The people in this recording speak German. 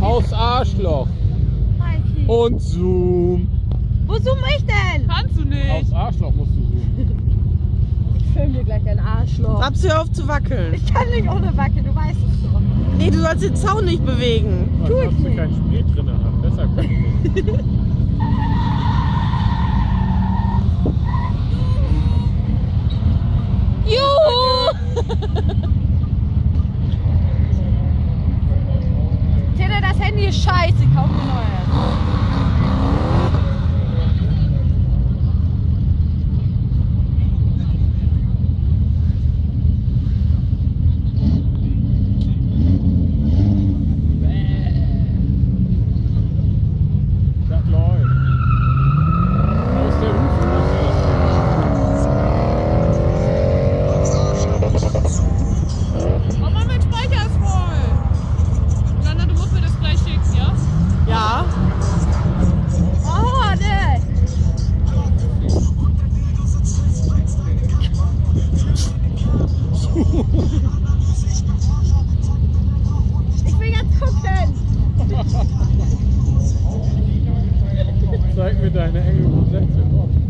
Aufs Arschloch. Mikey. Und Zoom. Wo zoom ich denn? Kannst du nicht. Aufs Arschloch musst du zoomen. Ich film dir gleich dein Arschloch. Hab's hör auf zu wackeln. Ich kann nicht ohne wackeln, du weißt es doch. Nee, du sollst den Zaun nicht bewegen. Was, Tu ich dass du nicht. keinen Sprit drin hast. Besser kann ich nicht. Handy ist scheiße, kauf mir neues. Zeig mir deine Engel vom 16.